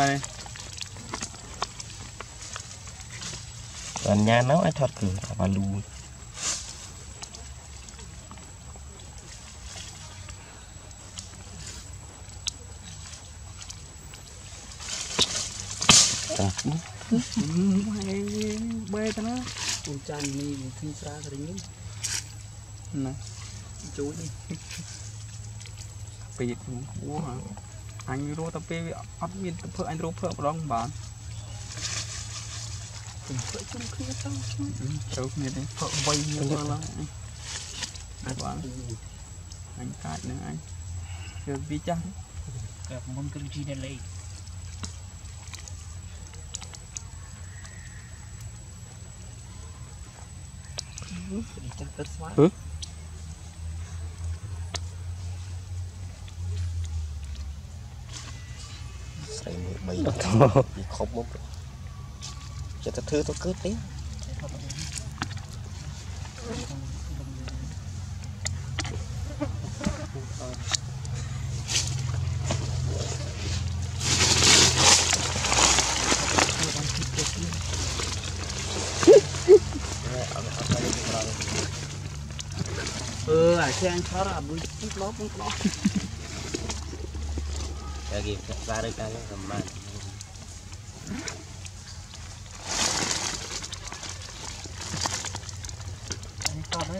ហើយបានញ៉ាំហ្នឹងអាចថតគ្រឿងបានលូបែតណាអូចាញ់នេះវាធំស្រាក្រញណាជួយពេកអូហ៎អញរស់ទៅពេលវាអត់មានទៅធ្វើអញរស់ធ្វើម្ដងបានខ្ញុំធ្វើជុំគ្នាទៅចូលគ្នានេះធ្វើវៃមានឡើងអញបានអញកាចនឹងអញគឺវាចាស់តែមុនគឺជីដែរលេខហឺខប់មកចិត្តទៅធ្វើទៅគឺទេអឺអាខាងឆរអាបុយទឹកឡប់ទឹកឡប់តែគេផ្សារទៅកាន់សម្បត្តិ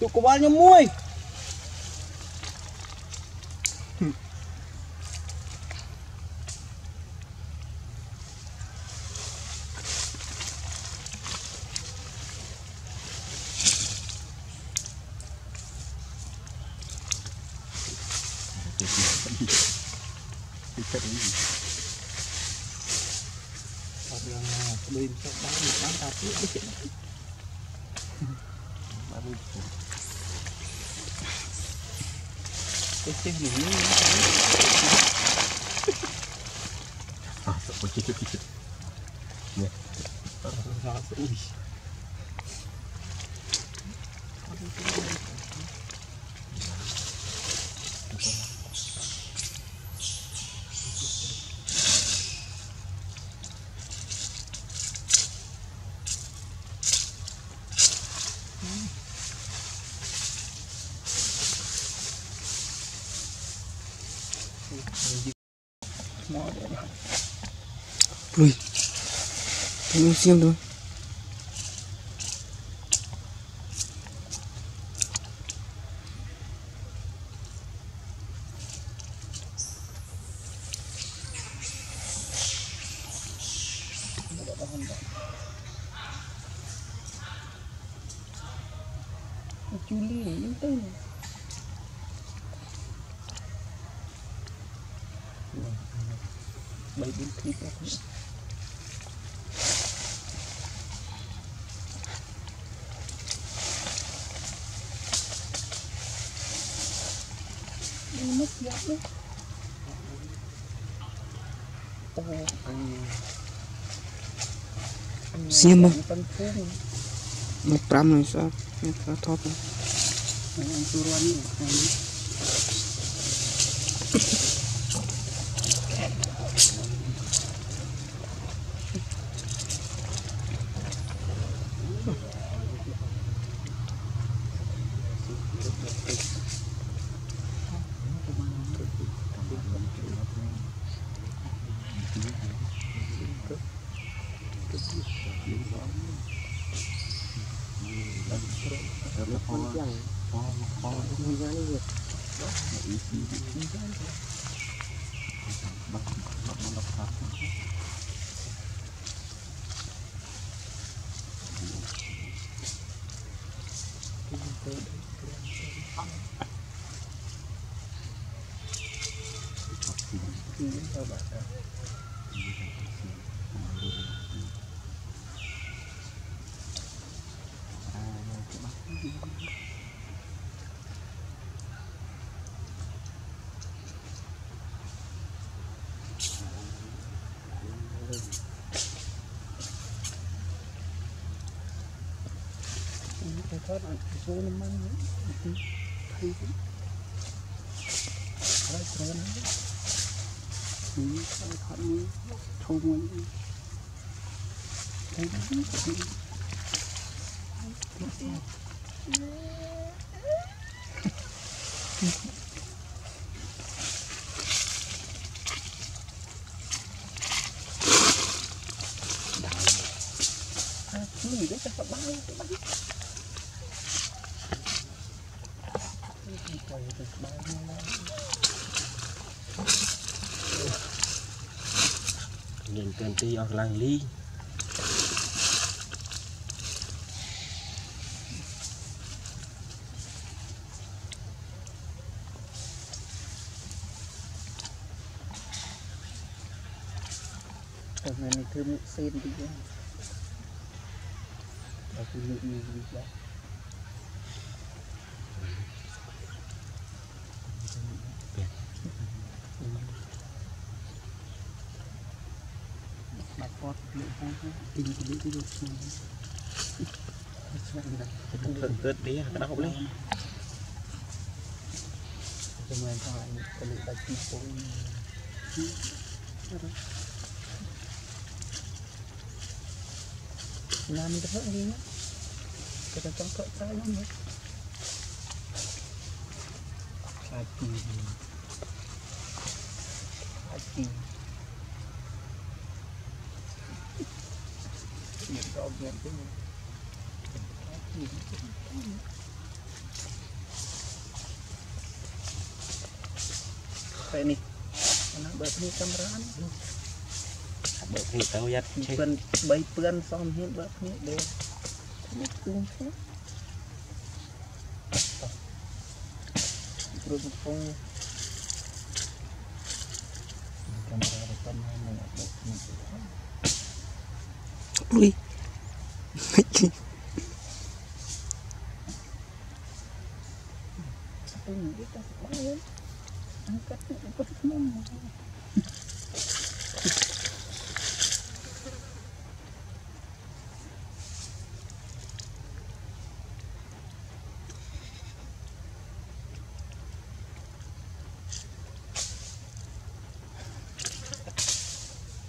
tụi cô bao nhiêu muối Hãy subscribe cho kênh Ghiền Mì Gõ Để không bỏ lỡ những video hấp dẫn Esse não viram, né? Nossa, por que que eu fiquei... Né? Nossa, ui. Luis, estoy siendo Julie, 3 4ធីបនេះមកយកនេះតោះអញសៀមមកមក5នឹងសោះនេះថាថប់អញទូរនេះ con chẳng con con không ra đi được bắt bắt bắt bắt Thank you. hết anh vô nó mang tí thấy đấy thấy thế nó thì anh thằng mới thu mới thấy đấy thì Thank you. gì đấy cho bao bao មានពន្ទីអស់ឡើងលីតែនេះគឺមុខសេនទីដែរតែគឺមុខនេះដែរ ướt tí cái đó không lấy cho làm được tập đi nhé cái tập trong cỡ trái lắm đấy bạch kim bạch kim ទៀតដល់ទៀតទៅពេលនេះអានោះបើភ្នេះកាមេរ៉ានេះបើភ្នេះទៅយ៉ាត់ជិះពឿន3ពឿនសំហ៊ានបើភ្នេះដែរនេះគឺខ្លួនព្រោះកំពុងកាមេរ៉ាទៅតាមហ្នឹងអត់ដឹង Wih.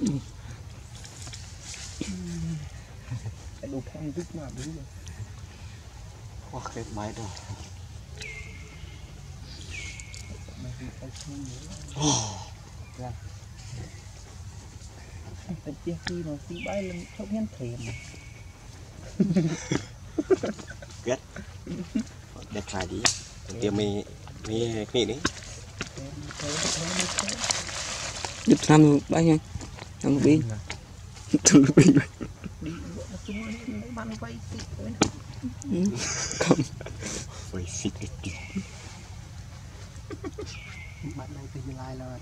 Mm-hmm. đủ thang tích mà đúng rồi hoặc cái máy đâu là tập chia khi mà khi bay lên không nhân thèm ghét đẹp trai đi tiệm mì mì mì đấy đứt năm bay nhanh năm bên thử bên ជាមួយនឹងបានវ័យតិចវិញកំវ័យតិចតិចបានដល់ទៅយឡាយឡើយ